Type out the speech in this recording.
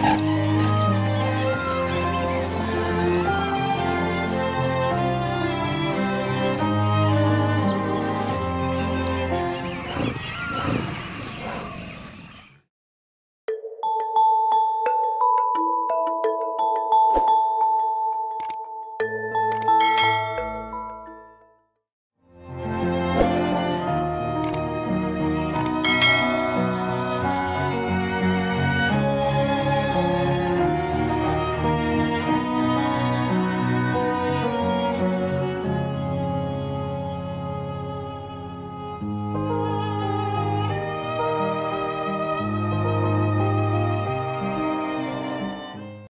Yeah.